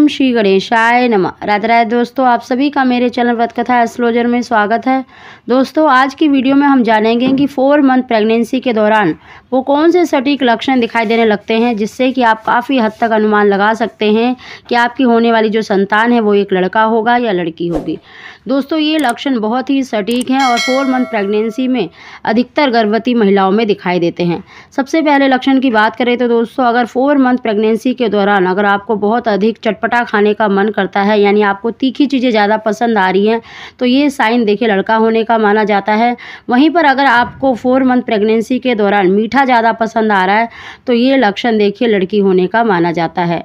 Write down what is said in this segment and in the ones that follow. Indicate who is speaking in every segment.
Speaker 1: ओम श्री गणेशाय नमः। राधे दोस्तों, आप सभी का मेरे चैनल व्रत कथा एस्ट्रोलॉजर में स्वागत है। दोस्तों, आज की वीडियो में हम जानेंगे कि फोर मंथ प्रेगनेंसी के दौरान वो कौन से सटीक लक्षण दिखाई देने लगते हैं, जिससे कि आप काफ़ी हद तक अनुमान लगा सकते हैं कि आपकी होने वाली जो संतान है, वो एक लड़का होगा या लड़की होगी। दोस्तों, ये लक्षण बहुत ही सटीक हैं और फोर मंथ प्रेगनेंसी में अधिकतर गर्भवती महिलाओं में दिखाई देते हैं। सबसे पहले लक्षण की बात करें तो दोस्तों, अगर फोर मंथ प्रेगनेंसी के दौरान अगर आपको बहुत अधिक चटपटा खाने का मन करता है, यानी आपको तीखी चीज़ें ज़्यादा पसंद आ रही हैं तो ये साइन देखिए, लड़का होने का माना जाता है। वहीं पर अगर आपको फोर मंथ प्रेगनेंसी के दौरान मीठा ज़्यादा पसंद आ रहा है तो ये लक्षण देखिए, लड़की होने का माना जाता है।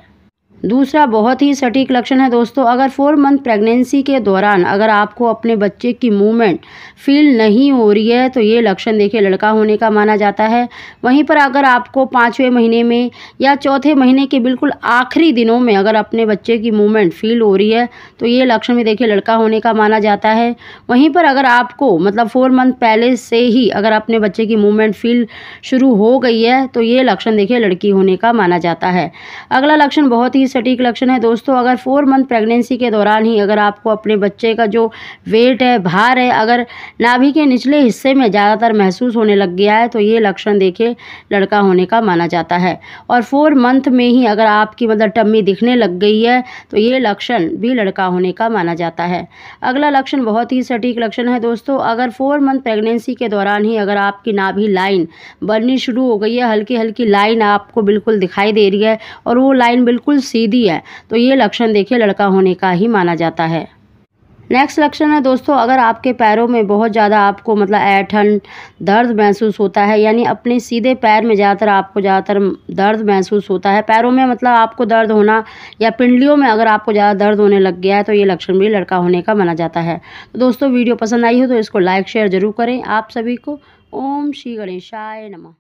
Speaker 1: दूसरा बहुत ही सटीक लक्षण है दोस्तों, अगर फोर मंथ प्रेगनेंसी के दौरान अगर आपको अपने बच्चे की मूवमेंट फील नहीं हो रही है तो ये लक्षण देखिए, लड़का होने का माना जाता है। वहीं पर अगर आपको पाँचवें महीने में या चौथे महीने के बिल्कुल आखिरी दिनों में अगर अपने बच्चे की मूवमेंट फील हो रही है तो ये लक्षण भी देखिए, लड़का होने का माना जाता है। वहीं पर अगर आपको मतलब फोर मंथ पहले से ही अगर अपने बच्चे की मूवमेंट फील शुरू हो गई है तो ये लक्षण देखिए, लड़की होने का माना जाता है। अगला लक्षण बहुत ही सटीक लक्षण है। दोस्तों, अगर फोर मंथ प्रेगनेंसी के दौरान ही अगर आपको अपने बच्चे का जो वेट है, भार है, अगर नाभि के निचले हिस्से में ज़्यादातर महसूस होने लग गया है तो ये लक्षण देखिए, लड़का होने का माना जाता है। और फोर मंथ में ही अगर आपकी मतलब टम्मी दिखने लग गई है तो ये लक्षण भी लड़का होने का माना जाता है। अगला लक्षण बहुत ही सटीक लक्षण है। दोस्तों, अगर फोर मंथ प्रेगनेंसी के दौरान ही अगर आपकी नाभि लाइन बननी शुरू हो गई है हल्की हल्की लाइन आपको बिल्कुल दिखाई दे रही है, और वो लाइन बिल्कुल सीधी है तो ये लक्षण देखिए लड़का होने का ही माना जाता है। नेक्स्ट लक्षण है दोस्तों, अगर आपके पैरों में बहुत ज़्यादा आपको मतलब ऐठन दर्द महसूस होता है, यानी अपने सीधे पैर में ज़्यादातर आपको ज़्यादातर दर्द महसूस होता है, पैरों में मतलब आपको दर्द होना या पिंडलियों में अगर आपको ज़्यादा दर्द होने लग गया है तो ये लक्षण भी लड़का होने का माना जाता है। तो दोस्तों, वीडियो पसंद आई हो तो इसको लाइक शेयर ज़रूर करें। आप सभी को ओम श्री गणेशाय नमः।